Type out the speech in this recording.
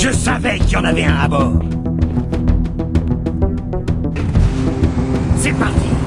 Je savais qu'il y en avait un à bord. C'est parti.